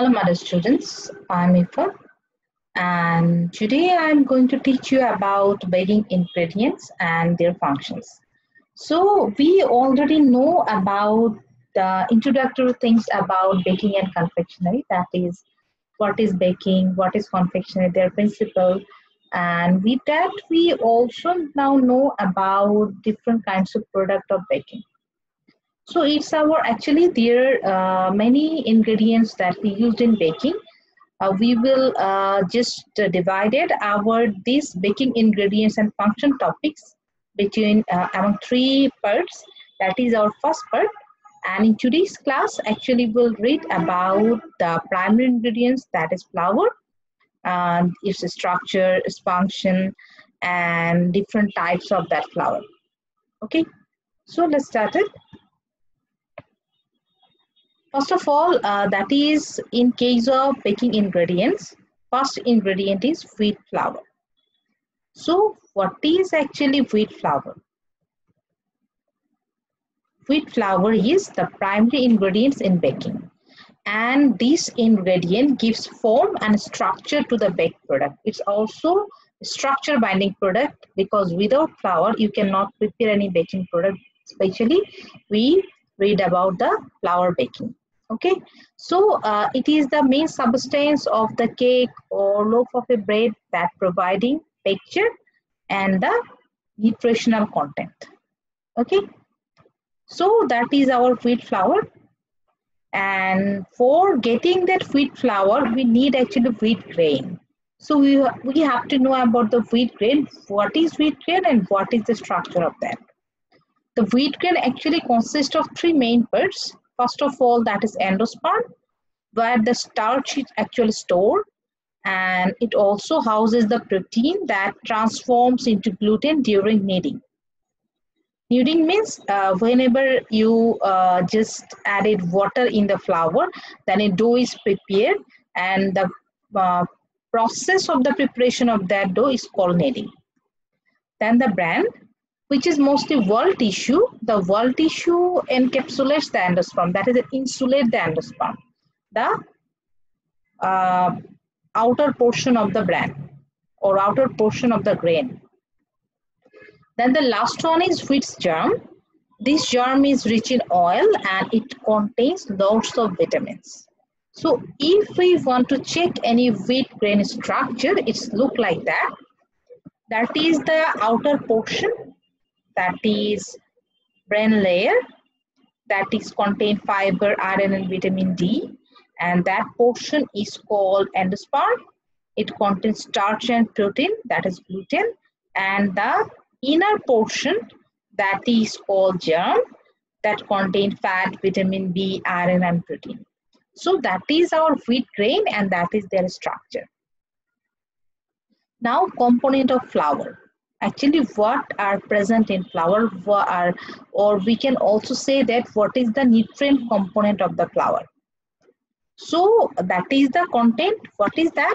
Hello, Mother students. I'm Ifa, and today I'm going to teach you about baking ingredients and their functions. So we already know about the introductory things about baking and confectionery. That is, what is baking, what is confectionery, their principle, and with that we also now know about different kinds of product of baking. So it's our actually there are uh, many ingredients that we used in baking. Uh, we will uh, just uh, divided our these baking ingredients and function topics between uh, among three parts. That is our first part. And in today's class, actually we'll read about the primary ingredients that is flour, and its structure, its function, and different types of that flour. Okay, so let's start it. First of all, uh, that is in case of baking ingredients, first ingredient is wheat flour. So what is actually wheat flour? Wheat flour is the primary ingredients in baking. And this ingredient gives form and structure to the baked product. It's also a structure binding product because without flour, you cannot prepare any baking product. Especially, we read about the flour baking okay? So uh, it is the main substance of the cake or loaf of a bread that providing texture and the nutritional content. Okay? So that is our wheat flour. And for getting that wheat flour we need actually wheat grain. So we, we have to know about the wheat grain. What is wheat grain and what is the structure of that? The wheat grain actually consists of three main parts First of all, that is endosperm, where the starch is actually stored and it also houses the protein that transforms into gluten during kneading. Kneading means uh, whenever you uh, just added water in the flour, then a dough is prepared and the uh, process of the preparation of that dough is called kneading. Then the bran, which is mostly wall tissue. The wall tissue encapsulates the endosperm, that is, it insulates the endosperm, the uh, outer portion of the bran or outer portion of the grain. Then the last one is wheat germ. This germ is rich in oil and it contains lots of vitamins. So if we want to check any wheat grain structure, it's look like that. That is the outer portion that is bran layer that is contain fiber, iron and vitamin D and that portion is called endosperm. It contains starch and protein that is gluten and the inner portion that is called germ that contain fat, vitamin B, iron and protein. So that is our wheat grain and that is their structure. Now component of flour actually what are present in flour are or we can also say that what is the nutrient component of the flour so that is the content. What is that?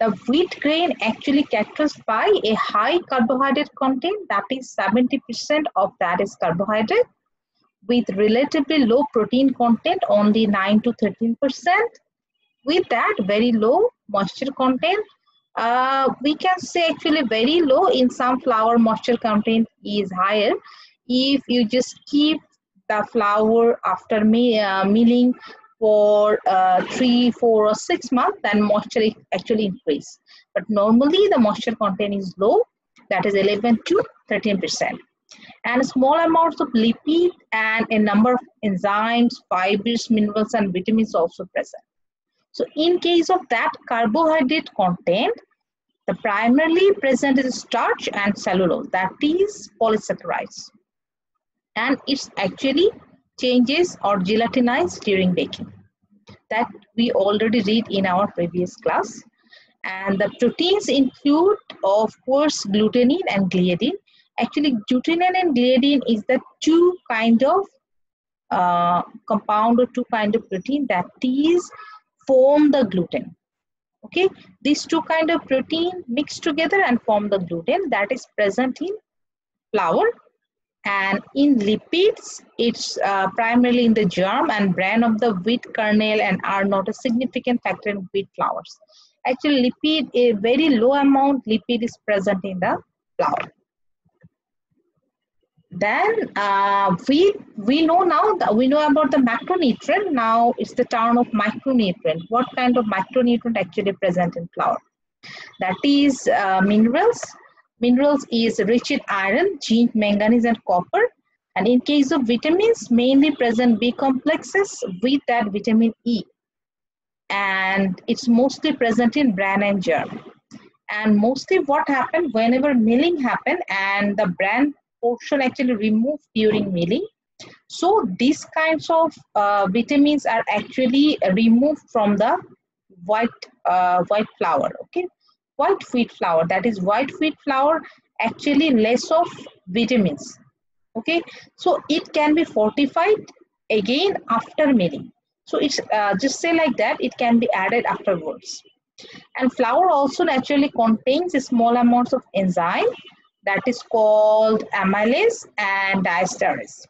The wheat grain actually characterized by a high carbohydrate content. That is 70% of that is carbohydrate with relatively low protein content only 9 to 13 percent. With that very low moisture content uh, we can say actually very low in some flour moisture content is higher if you just keep the flour after me, uh, milling for uh, three, four, or six months, then moisture actually increase. But normally the moisture content is low, that is 11 to 13 percent. And small amounts of lipid and a number of enzymes, fibers, minerals, and vitamins also present. So in case of that carbohydrate content, the primarily present is starch and cellulose, that is polysaccharides. And it's actually changes or gelatinized during baking. That we already read in our previous class. And the proteins include, of course, glutenin and gliadin. Actually, glutenin and gliadin is the two kind of uh, compound or two kind of protein that is form the gluten okay these two kind of protein mix together and form the gluten that is present in flour And in lipids, it's uh, primarily in the germ and bran of the wheat kernel and are not a significant factor in wheat flours. Actually, lipid, a very low amount lipid is present in the flour. Then uh, we we know now that we know about the macronutrient. Now it's the turn of micronutrient. What kind of micronutrient actually present in flour? That is uh, minerals. Minerals is rich in iron, zinc, manganese, and copper. And in case of vitamins, mainly present B complexes with that vitamin E. And it's mostly present in bran and germ. And mostly what happened whenever milling happened and the bran portion actually removed during milling. So these kinds of uh, vitamins are actually removed from the white uh, white flour. Okay, white wheat flour. That is white wheat flour actually less of vitamins. Okay, so it can be fortified again after milling. So it's uh, just say like that. It can be added afterwards. And flour also naturally contains small amounts of enzyme that is called amylase and diastase.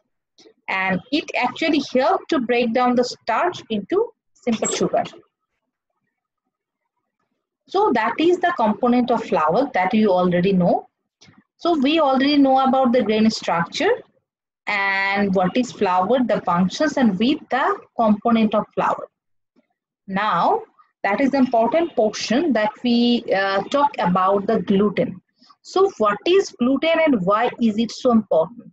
And it actually helps to break down the starch into simple sugar. So that is the component of flour that you already know. So we already know about the grain structure and what is flour, the functions and with the component of flour. Now that is the important portion that we uh, talk about the gluten. So what is gluten and why is it so important?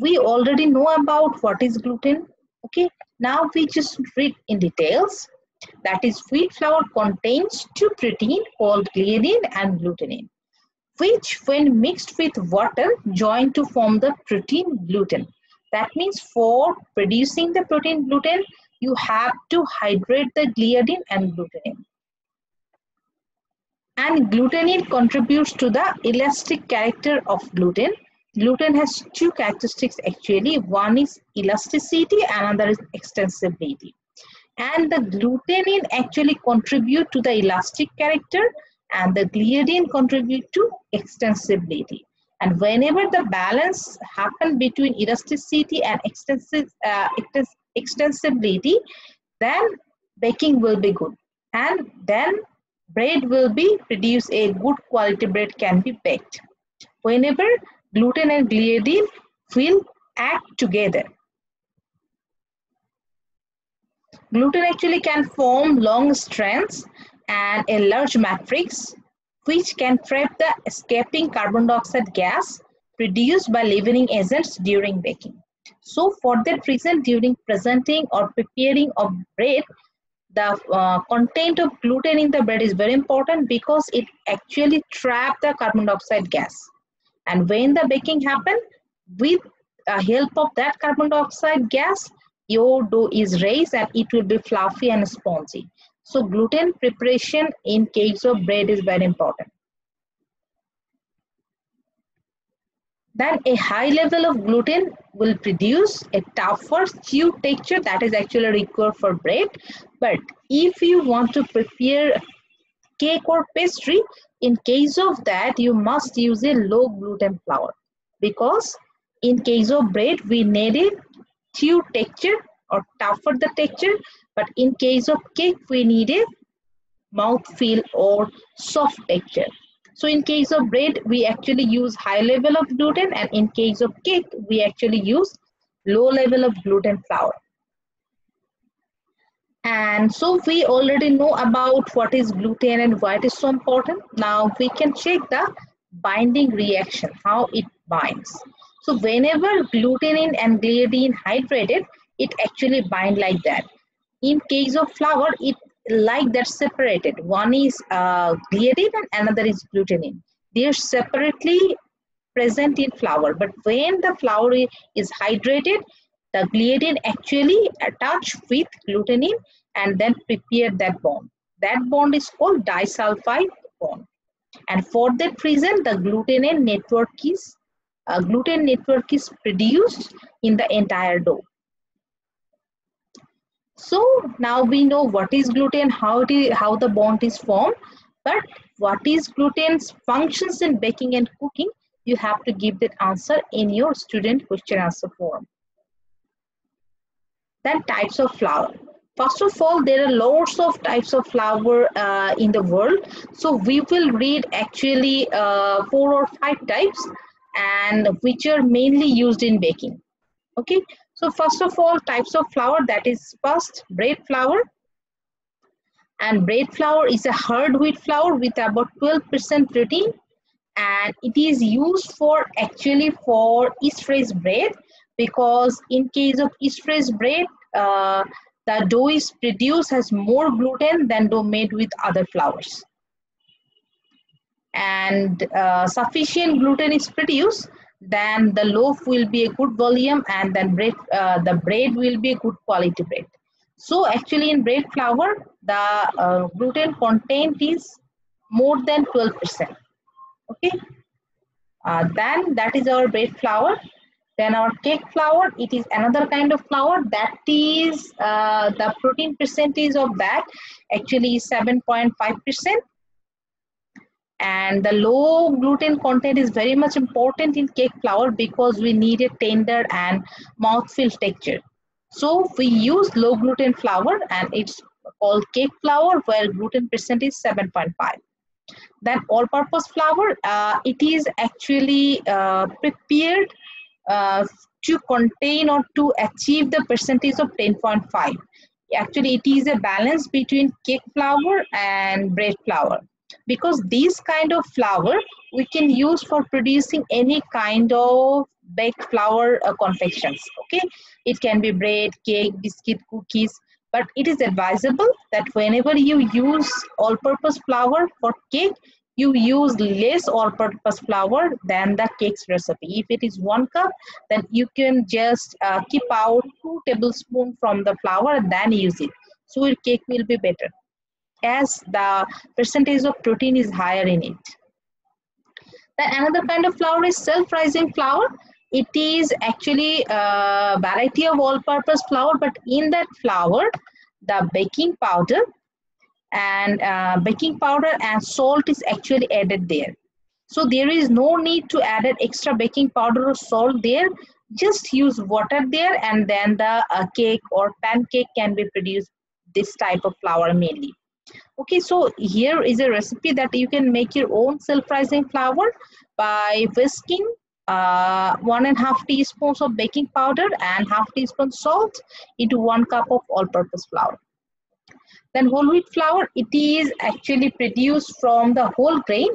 We already know about what is gluten. Okay, now we just read in details. That is wheat flour contains two protein called gliadin and glutenin, which when mixed with water join to form the protein gluten. That means for producing the protein gluten, you have to hydrate the gliadin and glutenin. And glutenin contributes to the elastic character of gluten. Gluten has two characteristics actually. One is elasticity, another is extensibility. And the glutenin actually contribute to the elastic character and the gliadin contribute to extensibility. And whenever the balance happen between elasticity and uh, extensibility, then baking will be good. And then bread will be produced a good quality bread can be baked whenever gluten and gliadin will act together gluten actually can form long strands and a large matrix which can trap the escaping carbon dioxide gas produced by leavening agents during baking. So for that reason, during presenting or preparing of bread, the uh, content of gluten in the bread is very important because it actually trap the carbon dioxide gas. And when the baking happen, with the help of that carbon dioxide gas, your dough is raised and it will be fluffy and spongy. So gluten preparation in cakes of bread is very important. Then a high level of gluten will produce a tougher chew texture that is actually required for bread. But if you want to prepare cake or pastry, in case of that, you must use a low gluten flour because in case of bread, we need a chew texture or tougher the texture. But in case of cake, we need a mouth feel or soft texture. So in case of bread, we actually use high level of gluten and in case of cake, we actually use low level of gluten flour. And so we already know about what is gluten and why it is so important. Now we can check the binding reaction, how it binds. So whenever glutenin and gliadin hydrated, it actually bind like that. In case of flour, it like that separated. One is uh, gliadin and another is glutenin. They are separately present in flour, but when the flour is hydrated, the gliadin actually attach with glutenin and then prepare that bond. That bond is called disulfide bond. And for that reason, the glutenin network is uh, gluten network is produced in the entire dough. So now we know what is gluten, how, it is, how the bond is formed, but what is gluten's functions in baking and cooking, you have to give that answer in your student question answer form. Then types of flour. First of all, there are lots of types of flour uh, in the world. So we will read actually uh, four or five types and which are mainly used in baking. Okay, so first of all, types of flour that is first bread flour. And bread flour is a hard wheat flour with about 12% protein. And it is used for actually for yeast fresh bread because in case of yeast fresh bread, uh, the dough is produced has more gluten than dough made with other flours. And uh, sufficient gluten is produced then the loaf will be a good volume and then bread uh, the bread will be a good quality bread. So actually in bread flour the uh, gluten content is more than 12 percent. Okay? Uh, then that is our bread flour. Then our cake flour it is another kind of flour. That is uh, the protein percentage of that actually 7.5 percent and the low gluten content is very much important in cake flour because we need a tender and mouthfeel texture. So we use low gluten flour and it's called cake flour where gluten percent is 7.5 then all purpose flour uh, it is actually uh, prepared uh, to contain or to achieve the percentage of 10.5 actually it is a balance between cake flour and bread flour because these kind of flour we can use for producing any kind of baked flour uh, confections okay? It can be bread cake biscuit cookies but it is advisable that whenever you use all purpose flour for cake you use less all purpose flour than the cake's recipe. If it is one cup then you can just uh, keep out two tablespoons from the flour and then use it. So your cake will be better as the percentage of protein is higher in it. Then another kind of flour is self-rising flour. It is actually a variety of all-purpose flour, but in that flour, the baking powder and uh, baking powder and salt is actually added there. So there is no need to add extra baking powder or salt there. Just use water there and then the uh, cake or pancake can be produced this type of flour mainly. Okay, so here is a recipe that you can make your own self-rising flour by whisking uh, one and a half teaspoons of baking powder and half teaspoon salt into one cup of all-purpose flour. Then whole wheat flour, it is actually produced from the whole grain.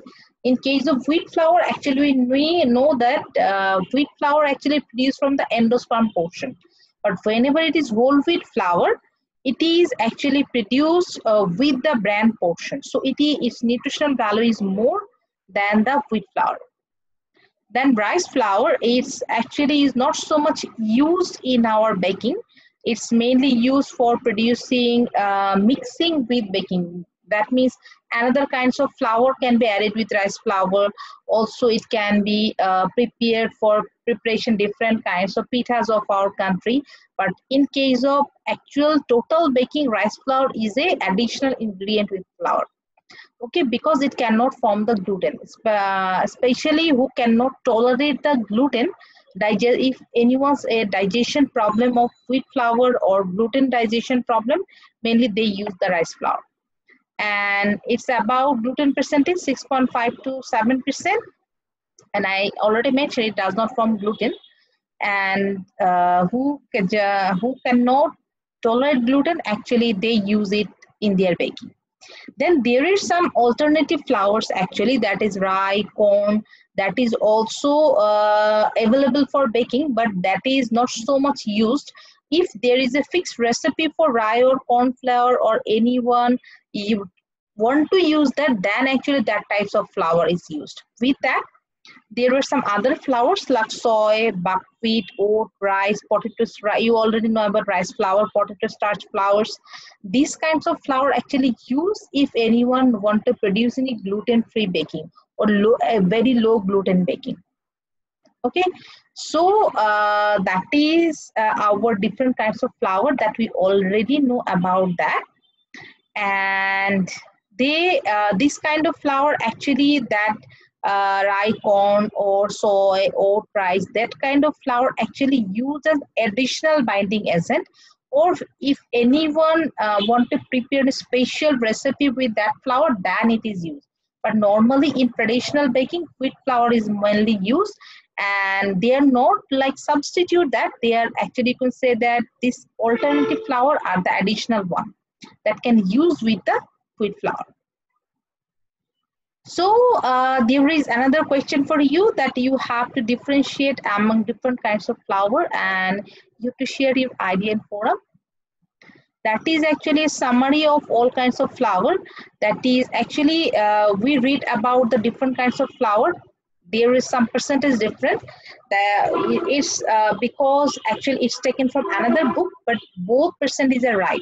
In case of wheat flour, actually we know that uh, wheat flour actually produced from the endosperm portion. But whenever it is whole wheat flour, it is actually produced uh, with the bran portion. So it is, its nutritional value is more than the wheat flour. Then rice flour is actually is not so much used in our baking. It's mainly used for producing uh, mixing with baking. That means another kinds of flour can be added with rice flour. Also, it can be uh, prepared for preparation different kinds of pithas of our country. But in case of actual total baking rice flour is a additional ingredient with flour. Okay because it cannot form the gluten. Uh, especially who cannot tolerate the gluten digest if anyone's a digestion problem of wheat flour or gluten digestion problem mainly they use the rice flour and it's about gluten percentage 6.5 to 7 percent. And i already mentioned it does not form gluten. And uh, who can, uh, who cannot tolerate gluten actually they use it in their baking then there is some alternative flours actually that is rye corn that is also uh, available for baking but that is not so much used. If there is a fixed recipe for rye or corn flour or anyone you want to use that then actually that types of flour is used. With that there were some other flours like soy, buckwheat, oat, rice, potato. You already know about rice flour, potato starch flours. These kinds of flour actually use if anyone want to produce any gluten-free baking or low, very low gluten baking. Okay, so uh, that is uh, our different kinds of flour that we already know about that. And they, uh, this kind of flour actually that uh, rye corn or soy or rice that kind of flour actually uses additional binding agent. Or if anyone uh, want to prepare a special recipe with that flour then it is used. But normally in traditional baking wheat flour is mainly used. And they are not like substitute that. They are actually you can say that this alternative flour are the additional one that can use with the wheat flour so uh, there is another question for you that you have to differentiate among different kinds of flour and you have to share your idea in forum. That is actually a summary of all kinds of flour. That is actually, uh, we read about the different kinds of flour. There is some percentage different. It's uh, because actually it's taken from another book, but both percentages are right.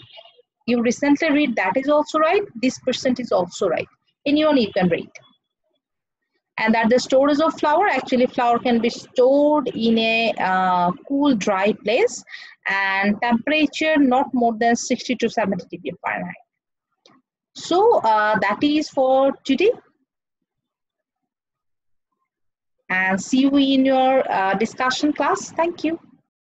You recently read that is also right. This percent is also right anyone you can and that the storage of flour actually flour can be stored in a uh, cool dry place and temperature not more than 60 to 70 degree fahrenheit. So uh, that is for today. And see you in your uh, discussion class. Thank you